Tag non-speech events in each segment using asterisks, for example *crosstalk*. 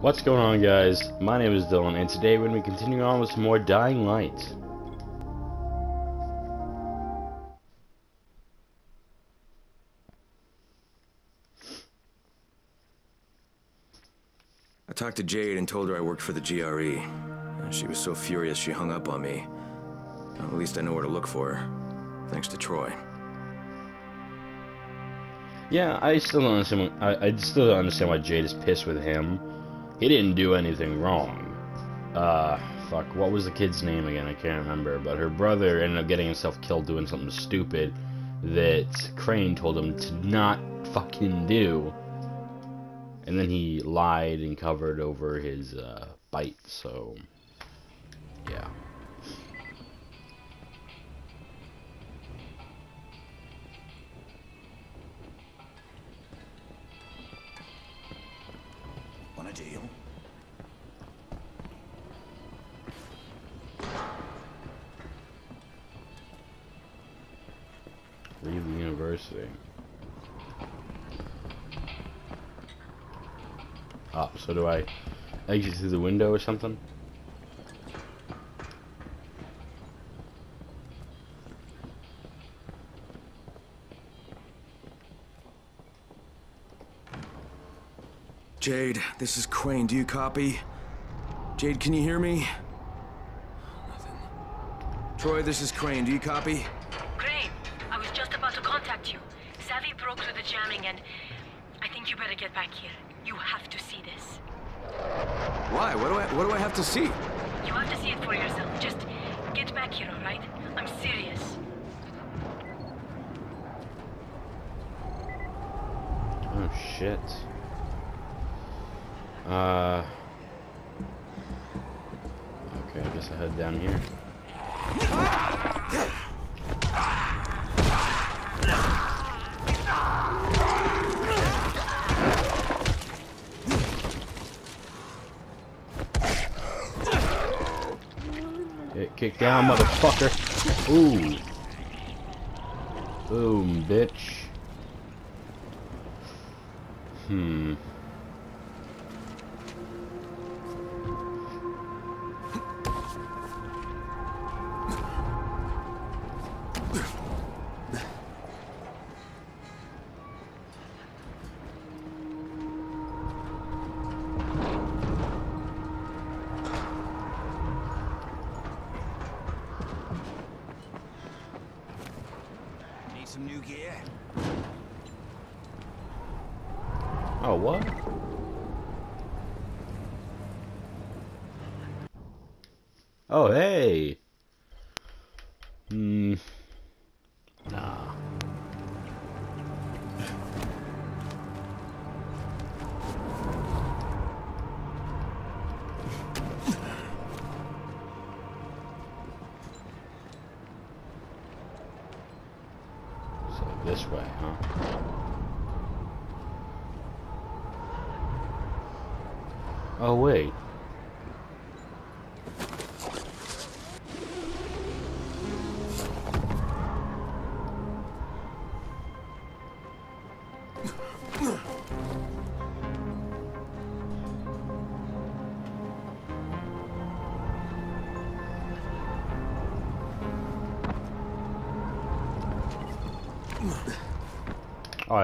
What's going on guys? My name is Dylan and today we're going to be continuing on with some more Dying Light. I talked to Jade and told her I worked for the GRE. And She was so furious she hung up on me. Well, at least I know where to look for her. Thanks to Troy. Yeah, I still don't understand. I, I still don't understand why Jade is pissed with him. He didn't do anything wrong. Uh, fuck. What was the kid's name again? I can't remember. But her brother ended up getting himself killed doing something stupid that Crane told him to not fucking do. And then he lied and covered over his uh, bite. So, yeah. So do I exit through the window or something? Jade, this is Crane. Do you copy? Jade, can you hear me? Nothing. Troy, this is Crane. Do you copy? Crane, I was just about to contact you. Savvy broke through the jamming and I think you better get back here. You have to see this. Why? What do I what do I have to see? You have to see it for yourself. Just get back here, alright? I'm serious. Oh shit. Uh. Okay, I guess I head down here. Kicked down, motherfucker. Ooh. Boom, bitch. Hmm. Oh, what? This way, huh? Oh, wait.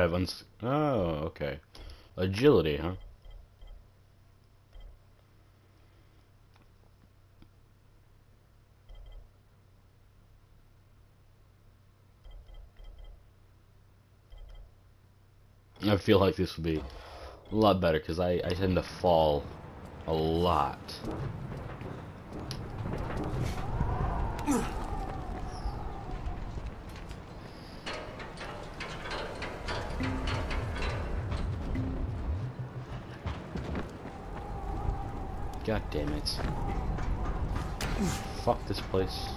Have uns- Oh, okay. Agility, huh? I feel like this would be a lot better because I, I tend to fall a lot. God damn it. Fuck this place.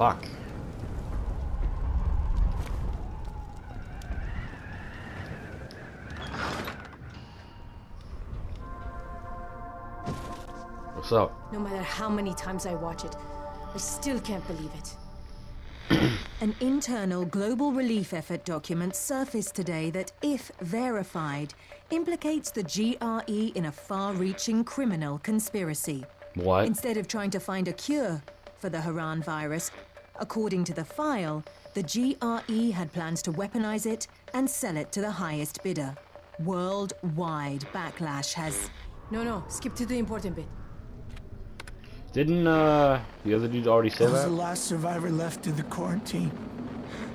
Fuck. What's up? No matter how many times I watch it, I still can't believe it. *clears throat* An internal global relief effort document surfaced today that, if verified, implicates the GRE in a far reaching criminal conspiracy. What? Instead of trying to find a cure for the Harran virus, according to the file, the GRE had plans to weaponize it and sell it to the highest bidder. Worldwide backlash has. No, no, skip to the important bit. Didn't uh the other dude already say I was that? the last survivor left in the quarantine.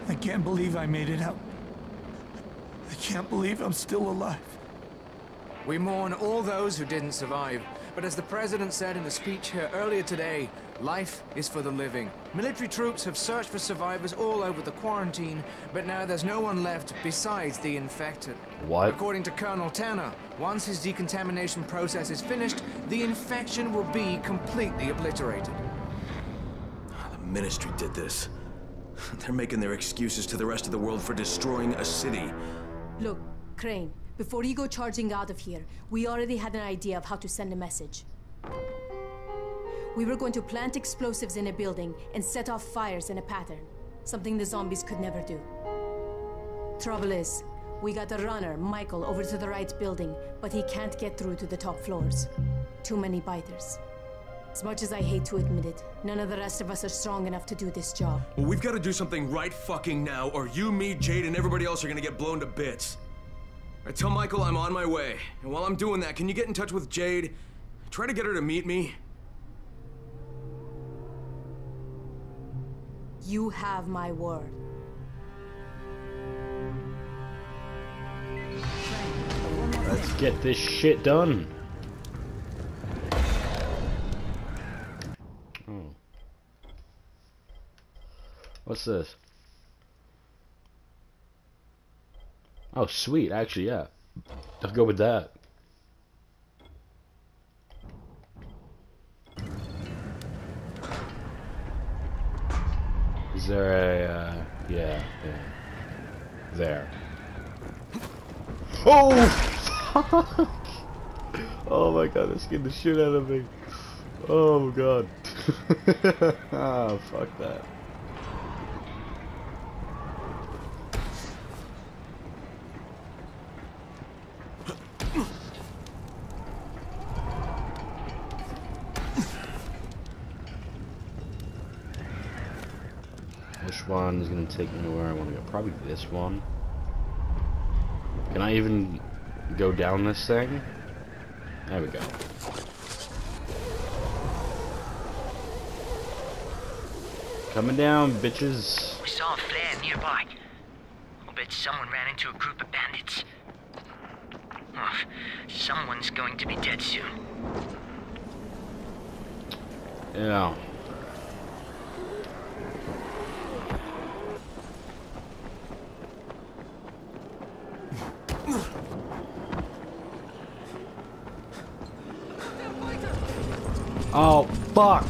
I can't believe I made it out. I can't believe I'm still alive. We mourn all those who didn't survive. But as the President said in a speech here earlier today, life is for the living. Military troops have searched for survivors all over the quarantine, but now there's no one left besides the infected. What? According to Colonel Tanner, once his decontamination process is finished, the infection will be completely obliterated. Ah, the Ministry did this. *laughs* They're making their excuses to the rest of the world for destroying a city. Look, Crane, before you go charging out of here, we already had an idea of how to send a message. We were going to plant explosives in a building and set off fires in a pattern. Something the zombies could never do. Trouble is, we got a runner, Michael, over to the right building, but he can't get through to the top floors. Too many biters. As much as I hate to admit it, none of the rest of us are strong enough to do this job. Well, we've got to do something right fucking now, or you, me, Jade, and everybody else are gonna get blown to bits. I tell Michael I'm on my way, and while I'm doing that, can you get in touch with Jade? Try to get her to meet me. You have my word. Let's get this shit done. Oh. What's this? Oh, sweet. Actually, yeah. I'll go with that. Is there a, uh, yeah, yeah. There. Oh, fuck! *laughs* Oh my god, that scared the shit out of me. Oh god. *laughs* ah, fuck that. Which one is gonna take me to where I want to go? Probably this one. Can I even go down this thing? There we go. Coming down, bitches. We saw a flare nearby. I'll bet someone ran into a group of bandits. Oh, someone's going to be dead soon. Yeah. Oh, fuck.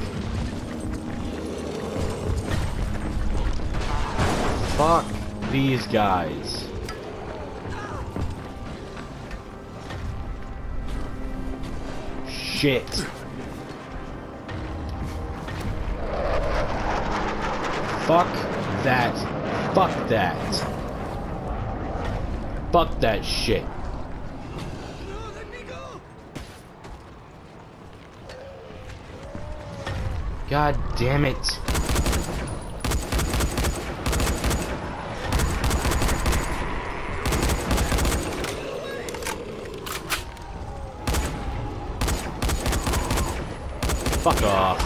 Fuck these guys. Shit. Fuck that. Fuck that. Fuck that shit. God damn it. Fuck off.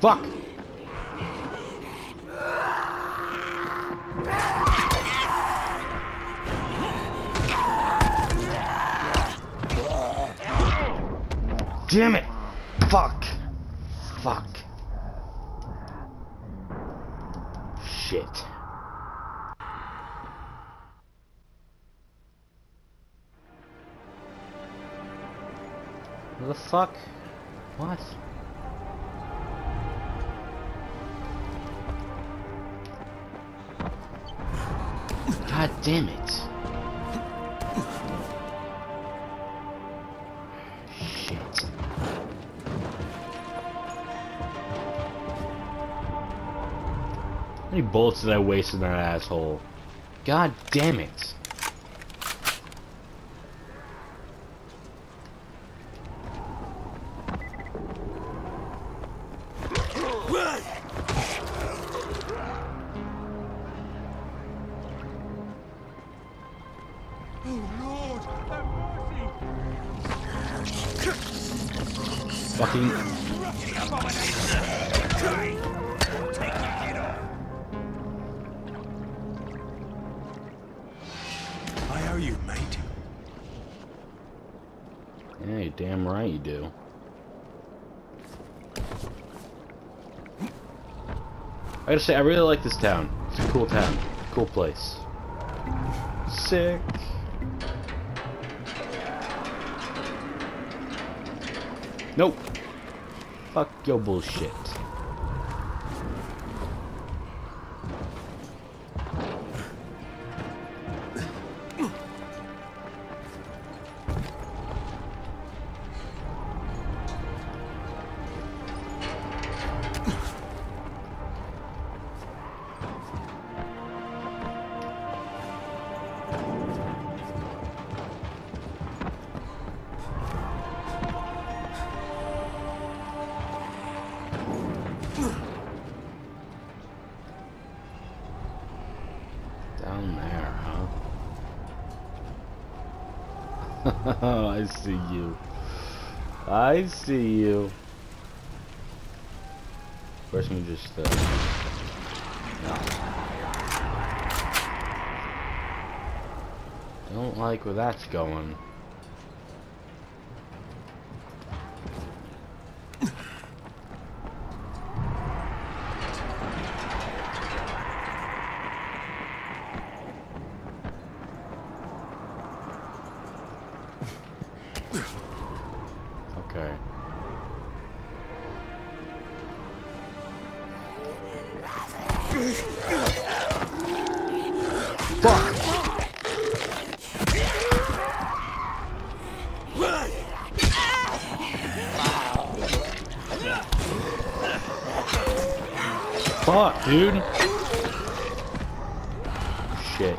Fuck. Damn it. fuck? What? God damn it. Shit. How many bullets did I waste in that asshole? God damn it. Fucking. I owe you, mate. Yeah, you're damn right you do. I gotta say, I really like this town. It's a cool town. Cool place. Sick. Nope. Fuck your bullshit. *laughs* I see you. I see you. First, we just. Uh... No. Don't like where that's going. Fuck, dude! Shit.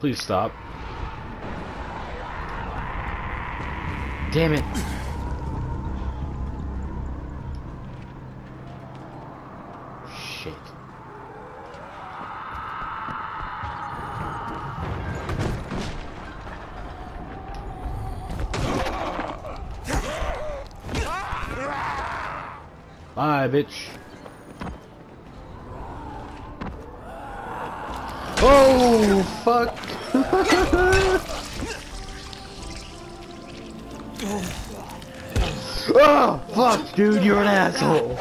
Please stop. Damn it. Shit. Bye, bitch. Oh, fuck. *laughs* oh, fuck, dude, you're an asshole.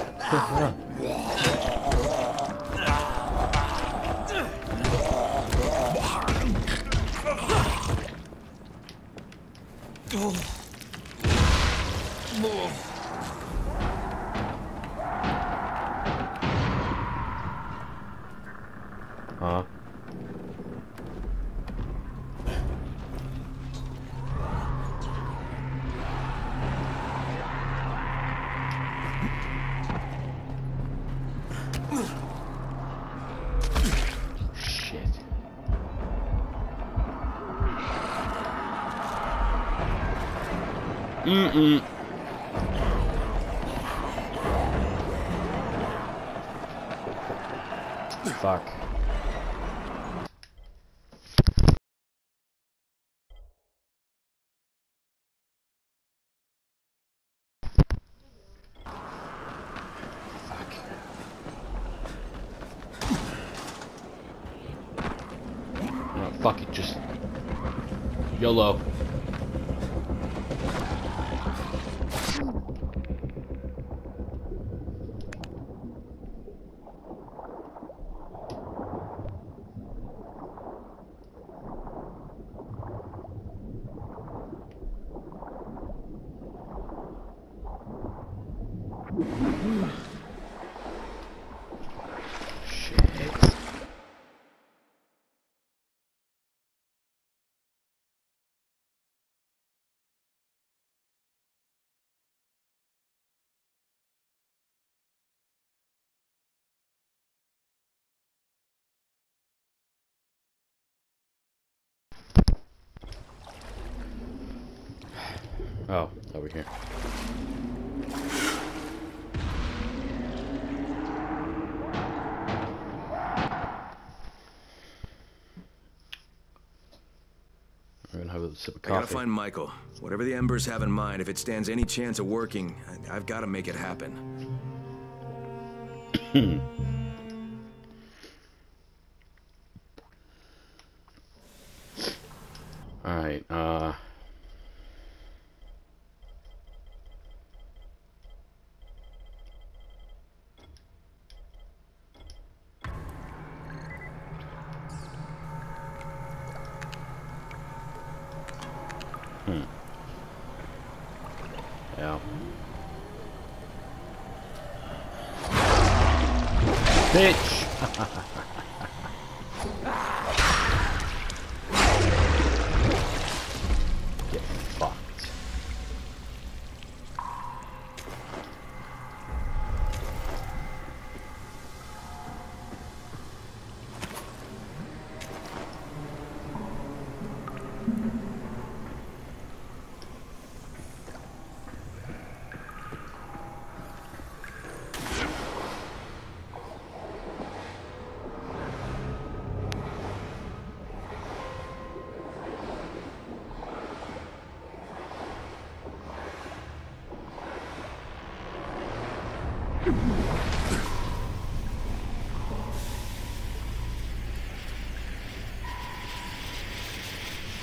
Huh? YOLO. Oh, over here. We're gonna have a sip of coffee. I gotta find Michael. Whatever the Embers have in mind, if it stands any chance of working, I've gotta make it happen. *clears throat* Alright, uh...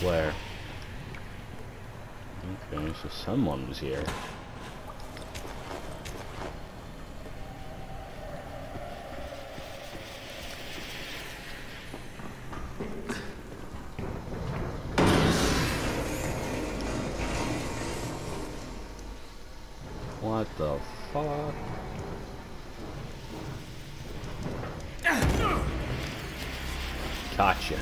Where? Okay, so someone was here. What the fuck? Gotcha.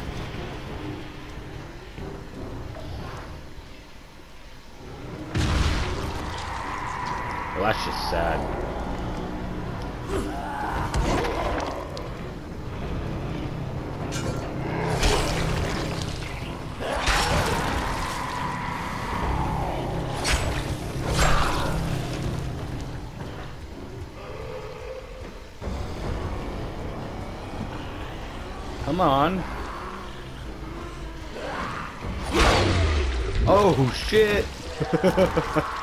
Well, that's just sad. Come on. Oh shit. *laughs*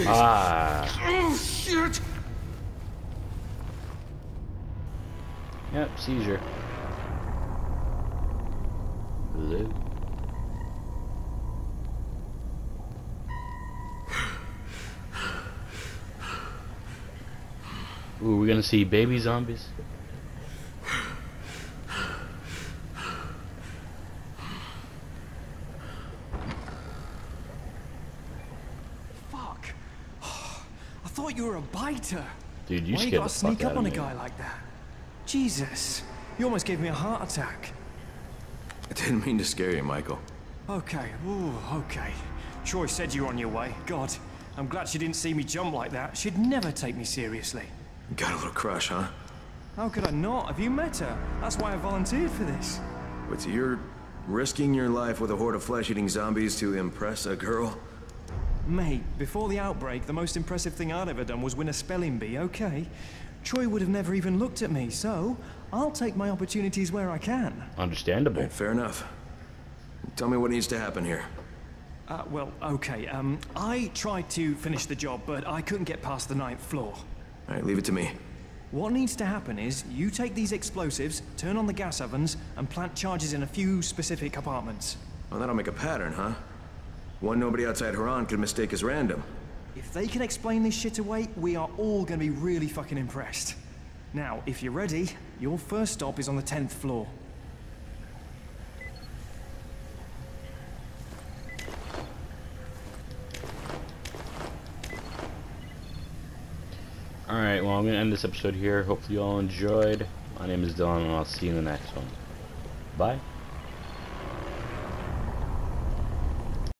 Ah. Oh, shit! Yep, seizure. Hello. Ooh, we're gonna see baby zombies. Fuck. I thought you were a biter. Dude, you Why you scared gotta the fuck sneak up out on a me. guy like that? Jesus. You almost gave me a heart attack. I didn't mean to scare you, Michael. Okay, ooh, okay. Troy said you were on your way. God, I'm glad she didn't see me jump like that. She'd never take me seriously. Got a little crush, huh? How could I not? Have you met her? That's why I volunteered for this. But you're risking your life with a horde of flesh-eating zombies to impress a girl? Mate, before the outbreak, the most impressive thing I'd ever done was win a spelling bee, okay? Troy would have never even looked at me, so I'll take my opportunities where I can. Understandable. Fair enough. Tell me what needs to happen here. Uh, well, okay, um, I tried to finish the job, but I couldn't get past the ninth floor. All right, leave it to me. What needs to happen is you take these explosives, turn on the gas ovens, and plant charges in a few specific apartments. Well, that'll make a pattern, huh? One nobody outside Harran could mistake as random. If they can explain this shit away, we are all gonna be really fucking impressed. Now, if you're ready, your first stop is on the 10th floor. Alright, well, I'm going to end this episode here. Hopefully, you all enjoyed. My name is Dylan, and I'll see you in the next one. Bye.